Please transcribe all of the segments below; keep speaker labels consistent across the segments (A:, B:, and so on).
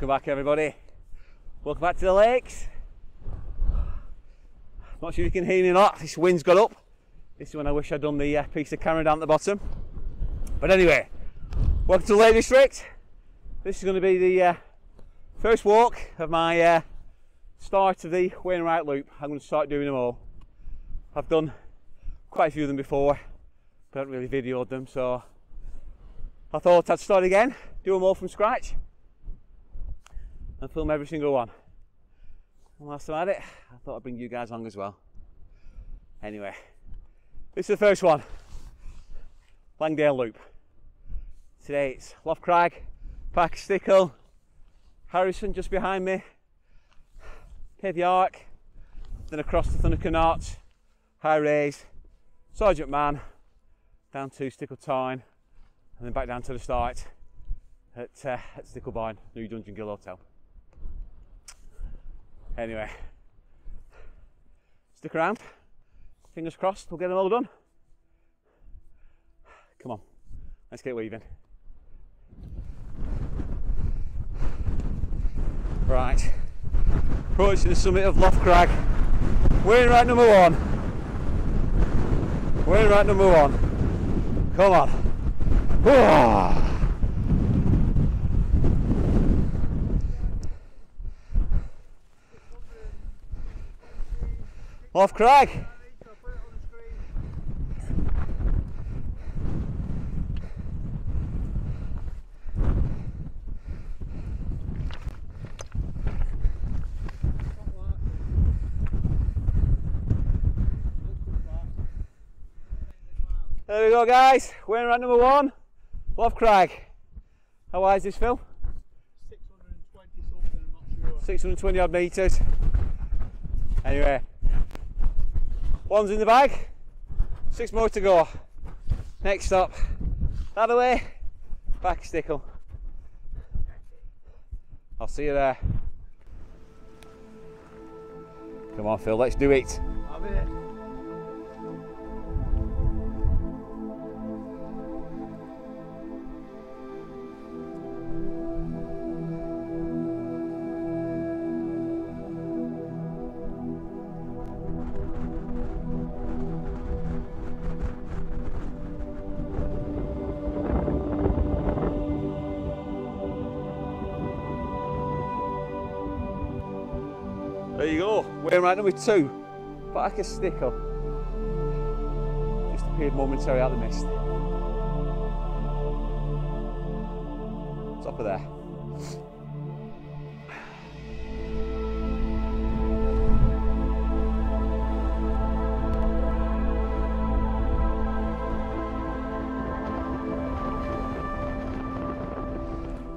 A: welcome back everybody. Welcome back to the lakes. Not sure you can hear me or not, this wind's got up. This is when I wish I'd done the uh, piece of camera down at the bottom. But anyway, welcome to the Lake District. This is going to be the uh, first walk of my uh, start of the Wainwright Loop. I'm going to start doing them all. I've done quite a few of them before, but I haven't really videoed them, so I thought I'd start again, do them all from scratch, and film every single one. And whilst I'm at it, I thought I'd bring you guys along as well. Anyway, this is the first one Langdale Loop. Today it's Loft Crag, Park Stickle, Harrison just behind me, Pavey Ark, then across the Thunacar Arch, High Raise, Sergeant Man, down to Stickle Tarn, and then back down to the start at, uh, at Sticklebarn, New Dungeon Ghyll Hotel. Anyway, stick around. Fingers crossed, we'll get them all done. Come on, let's get weaving. Right, approaching the summit of Loft Crag. Wainwright number one. Wainwright number one. Come on. Whoa. Ah! Off Crag. There we go, guys. We're at number one, Loft Crag. How high is this, Phil?
B: 620 something, I'm not sure.
A: 620 odd metres. Anyway, one's in the bag, six more to go. Next stop, that away, back stickle. I'll see you there. Come on, Phil, let's do it. There you go. We're right number two. Pike of Stickle. Just appeared momentarily out of the mist. Top of there.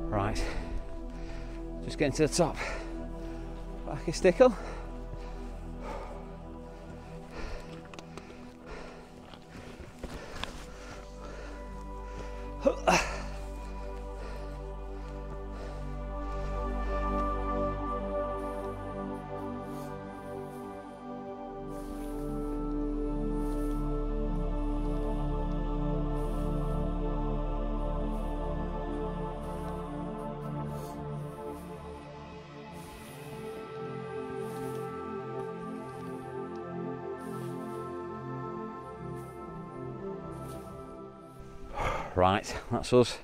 A: Right. Just getting to the top. Back Right, that's us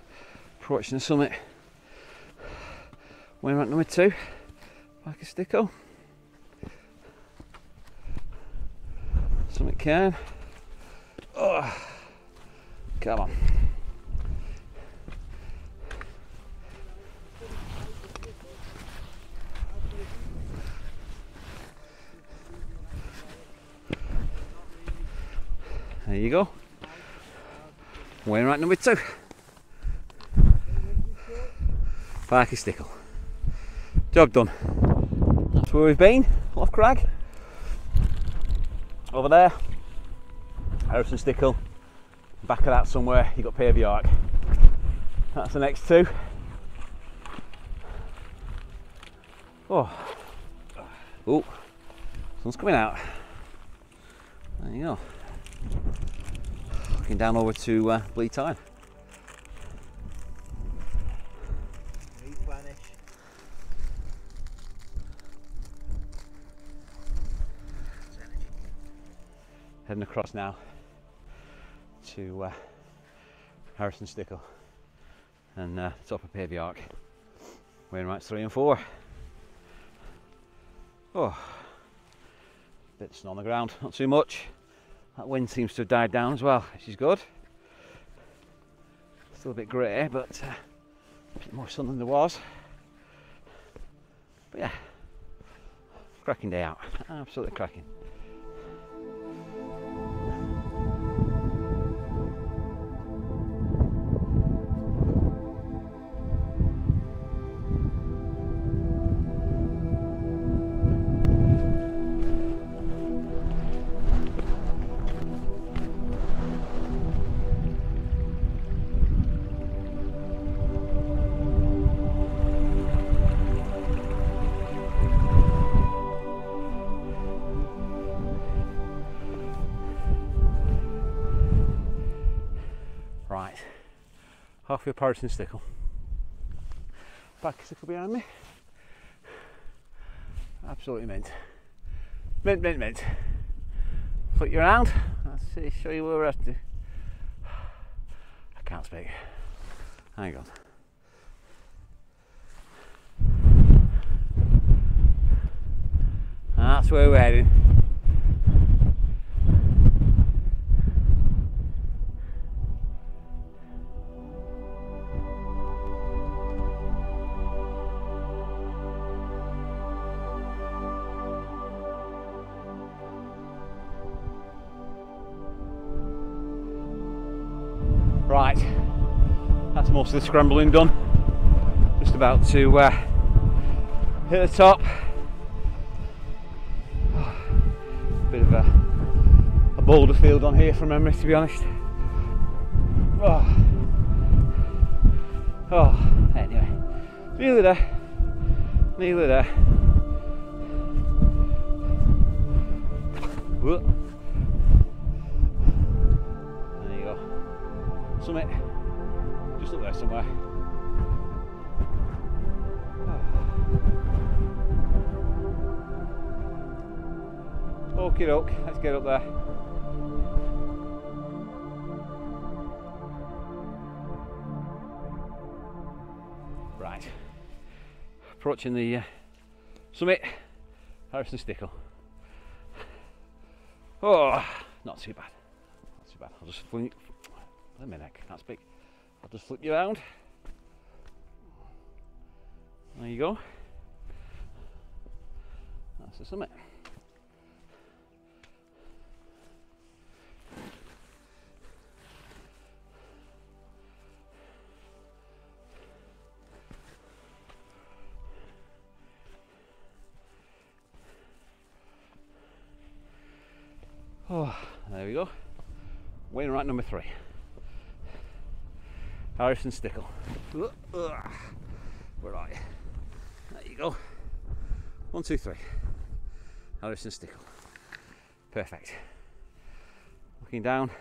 A: approaching the summit. We're at number two, Pike of Stickle. Summit cairn. Oh. Come on. There you go. Wainwright number two. Parky Stickle. Job done. That's where we've been, off Crag. Over there, Harrison Stickle. Back of that somewhere, you got Pavey Ark. That's the next two. Oh, oh, sun's coming out. There you go. Down over to uh, Bleed.
C: Replenish.
A: heading across now to uh, Harrison Stickle and uh, top of Pavey Ark. Wainwrights three and four. Oh, bit of snow on the ground, not too much. That wind seems to have died down as well, which is good. Still a bit grey, but uh, a bit more sun than there was. But yeah, cracking day out, absolutely cracking. Halfway up Harrison Stickle. Back stickle behind me. Absolutely mint. Mint, mint, mint. Flip you around. Let's see, show you where we're at. To. I can't speak. Hang on. That's where we're heading. Right, that's most of the scrambling done. Just about to uh, hit the top. Bit of a, a boulder field on here from memory, to be honest. Oh, oh anyway, nearly there, nearly there. Whoa. There somewhere. Okie doke, let's get up there. Right, approaching the uh, summit, Harrison Stickle. Oh, not too bad, not too bad. I'll just fling, Wait a minute, I can't speak. I'll just flip you around. There you go. That's the summit. Oh, there we go. Wainwright number three. Harrison Stickle. Where are you? There you go. One, two, three. Harrison Stickle. Perfect. Looking down.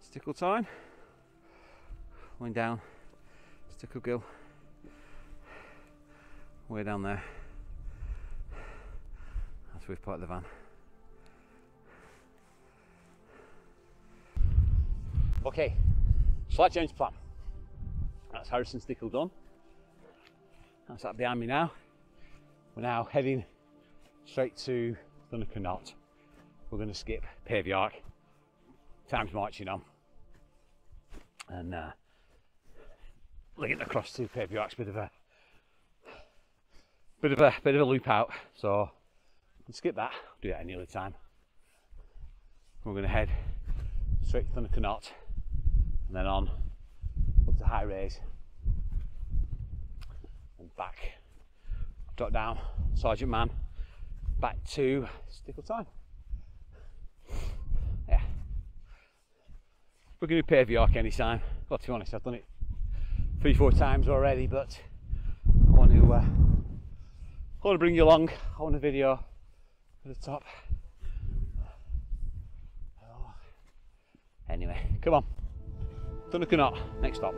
A: Stickle Tarn. Going down. Stickle gill. Way down there. That's where we've parked the van. Okay, slight change of plan. That's Harrison Stickle done. That's that behind me now. We're now heading straight to Thunacar Knot. We're going to skip Pavey Ark. Time's marching on. and uh, linking across to York's bit of a bit of a bit of a loop out. So skip that. Do that any other time. We're going to head straight to Knot then on up to High Raise and back. Drop down Sergeant Man back to Stickle Tarn. Yeah. We're going to Pavey Ark anytime. Well, to be honest, I've done it three, four times already, but I want to, uh, I want to bring you along. I want a video at the top. Oh. Anyway, come on. Thunacar Knot, next stop.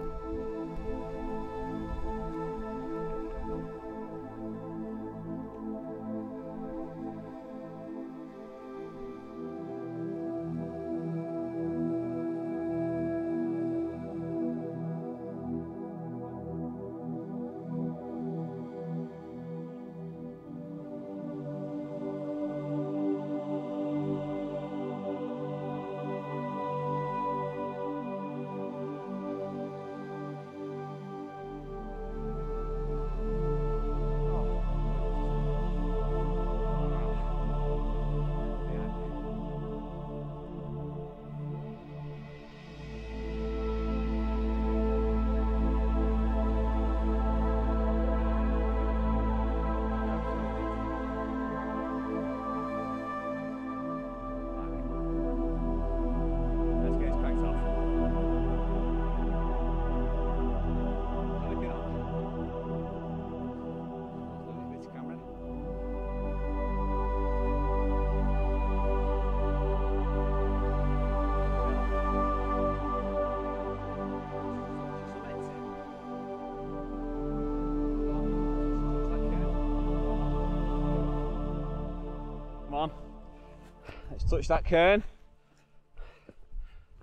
A: Touch that cairn.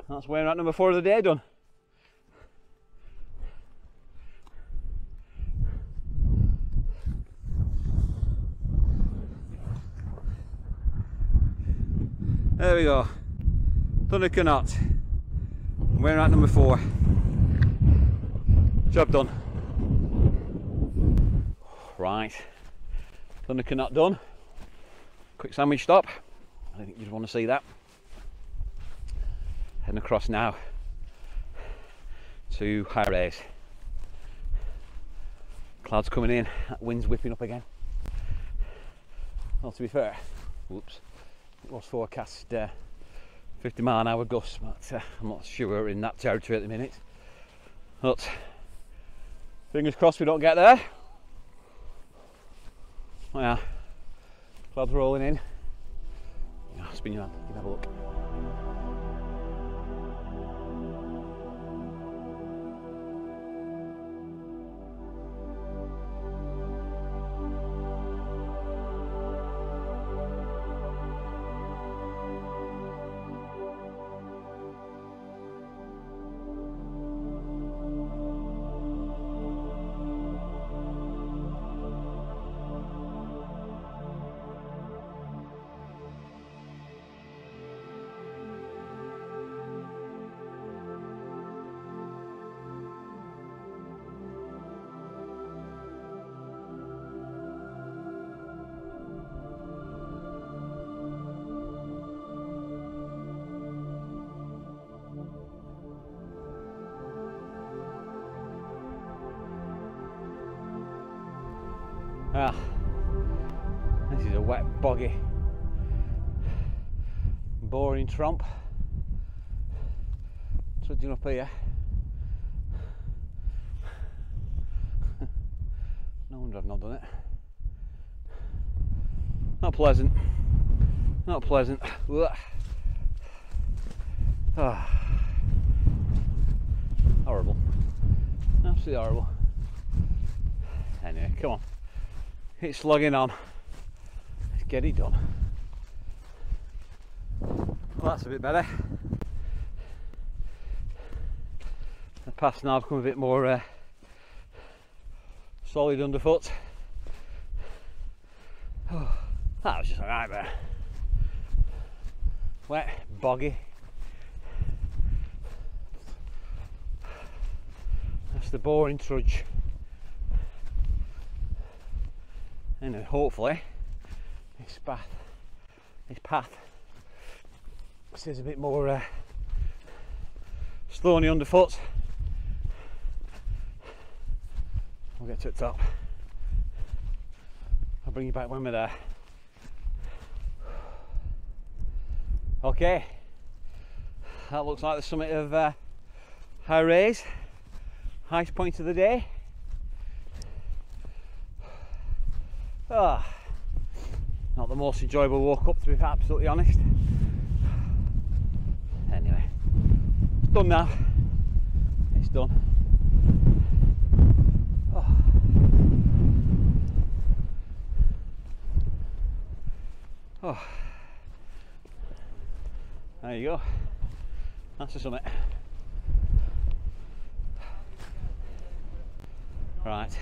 A: That's Wainwright number four of the day done. There we go. Thunder Knot. Wainwright number four. Job done. Right. Thunder Knot done. Quick sandwich stop. I think you'd want to see that heading across now to high raise. Clouds coming in, that wind's whipping up again. Well, to be fair, whoops, it was forecast uh, 50 mile an hour gusts, but uh, I'm not sure we're in that territory at the minute. But fingers crossed we don't get there. Yeah, clouds rolling in. Spin your hand, you can have a look. Ah, this is a wet, boggy, boring trump. Trudging up here. no wonder I've not done it. Not pleasant. Not pleasant. Ah. Horrible. Absolutely horrible. Anyway, come on it's slogging on. Let's get it done. Well, that's a bit better. The path's now become a bit more uh, solid underfoot. Oh, that was just a nightmare. Wet, boggy. That's the boring trudge. And hopefully this path, this path is a bit more uh, stony underfoot. We'll get to the top. I'll bring you back when we're there. Okay, that looks like the summit of uh, High Raise, highest point of the day. Ah, not the most enjoyable walk up to be absolutely honest. Anyway, it's done now. It's done. Oh. Oh. There you go. That's the summit. Right.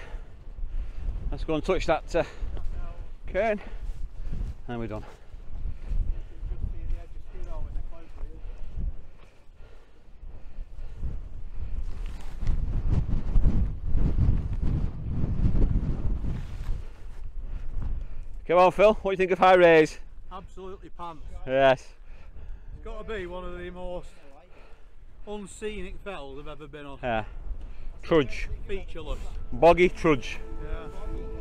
A: Let's go and touch that uh, cairn and we're done. Come on, Phil. What do you think of high raise?
B: Absolutely pants.
A: Yes.
B: It's got to be one of the most unscenic fells I've ever been on.
A: Yeah. Trudge.
B: Featureless.
A: Boggy trudge.
B: Yeah.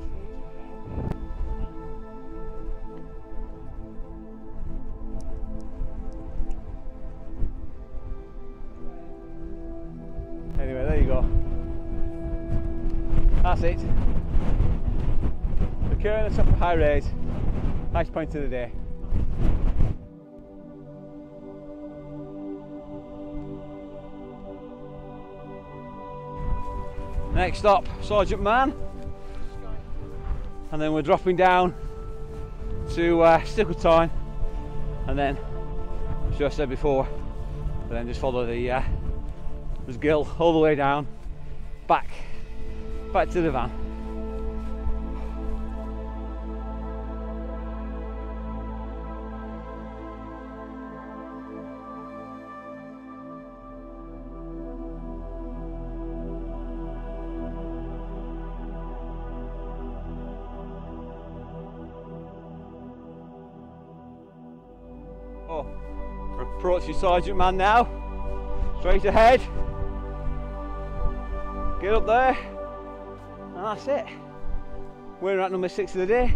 A: Go. That's it. The cairn at top of High Raise. Nice point of the day. Next stop, Sergeant Man. And then we're dropping down to uh, Stickle Tarn. And then, as I said before, and then just follow the uh, Gill all the way down, back, back to the van. Oh, approaching Sergeant Man now. Straight ahead. Get up there. And that's it. We're at number six of the day.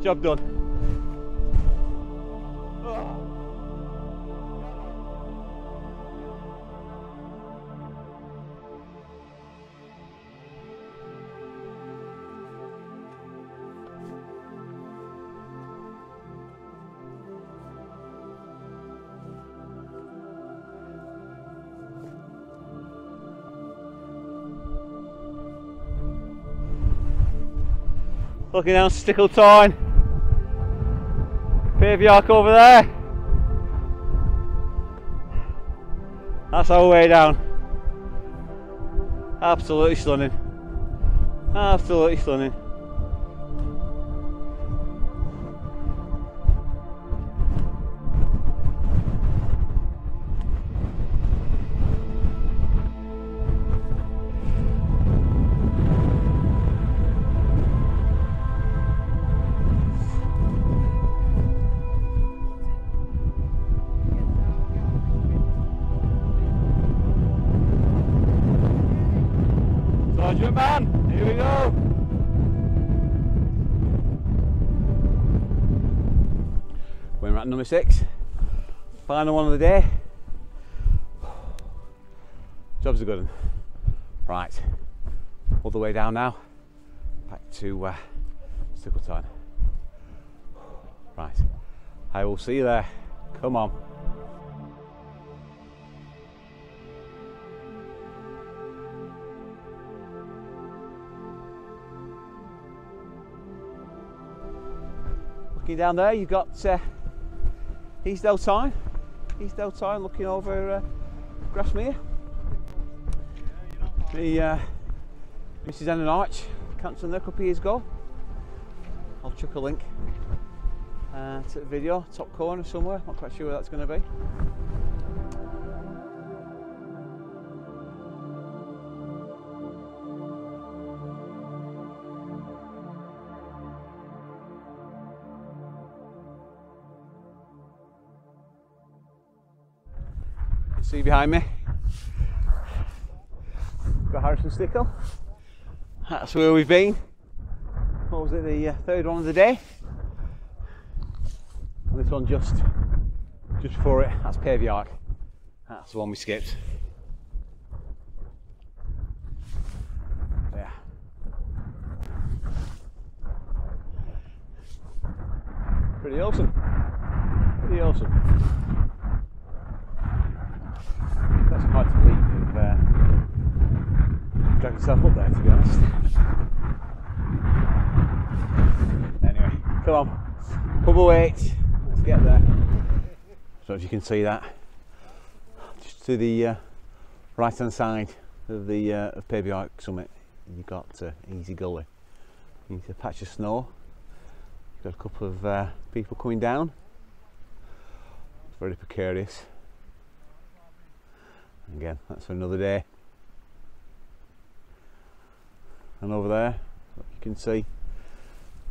A: Job done. Looking down Stickle Tarn. Paveyark over there. That's our way down. Absolutely stunning. Absolutely stunning. Number six. Final one of the day. Job's a good one. Right, all the way down now. Back to uh, Stickle Tarn. Right, I will see you there. Come on. Looking down there, you've got uh, Easedale Tarn. Easedale Tarn looking over uh, Grasmere. The uh, Mrs. Ennan Arch cancelled there a couple of years ago. I'll chuck a link uh, to the video, top corner somewhere, not quite sure where that's going to be. See behind me? Got Harrison Stickle. That's where we've been. What was it, the uh, third one of the day? And this one just just before it, that's Pavey Ark. That's the one we skipped. Yeah. Pretty awesome. Pretty awesome. That's quite a leap of uh, drag yourself up there to be honest. Anyway, come on. Couple weight. Let's get there. So as you can see that. Just to the uh, right hand side of the uh, of Ark summit you've got uh, Easy Gully. You need a patch of snow. You've got a couple of uh, people coming down. It's very precarious. Again, that's for another day. And over there, you can see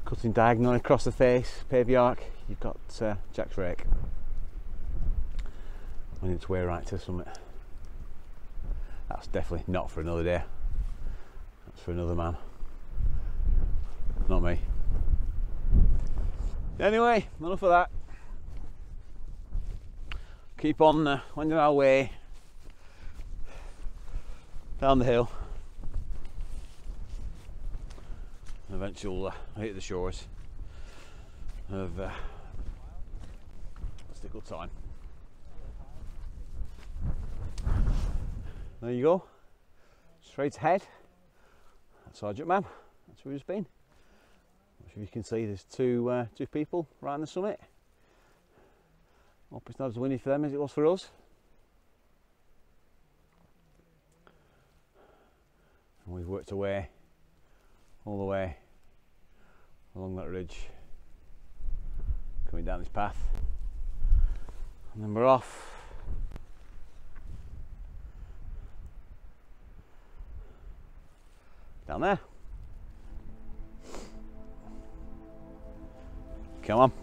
A: cutting diagonally across the face, Pavey Ark, you've got uh, Jack's Rake. On its way right to the summit. That's definitely not for another day. That's for another man. Not me. Anyway, enough of that. Keep on uh, wending our way down the hill. We'll uh, hit the shores of uh, Stickle Tarn. There you go. Straight ahead. Sergeant Man. That's where he's been. If you can see there's two uh, two people right on the summit. Hope it's not as windy for them as it was for us. And we've worked away all the way along that ridge, coming down this path, and then we're off. Down there. Come on.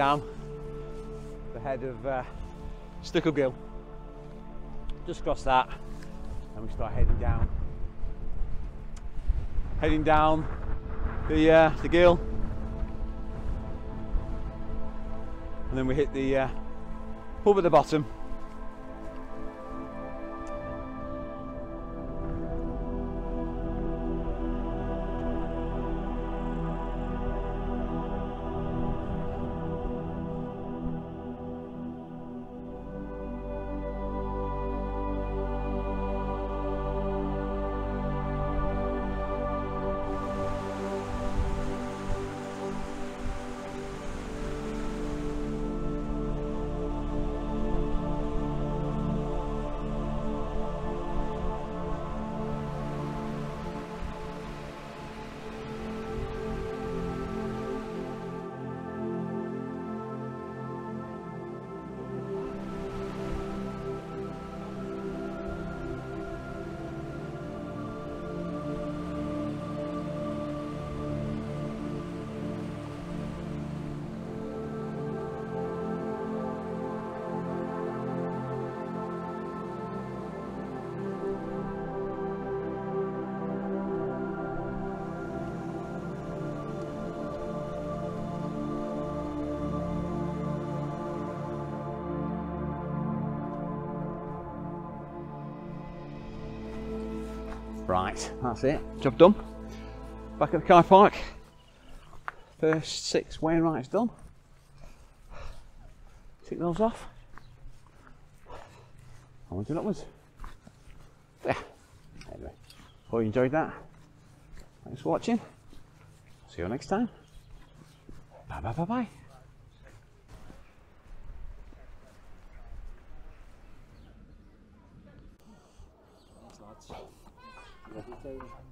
A: That's the head of uh, Stickle Gill. Just across that, and we start heading down. Heading down the uh, the gill, and then we hit the uh, pub at the bottom. Right, that's it. Job done. Back at the car park. First six Wainwrights done. Tick those off. I want to upwards. Yeah. Anyway, hope you enjoyed that. Thanks for watching. See you next time. Bye bye bye bye.
C: Thanks, lads.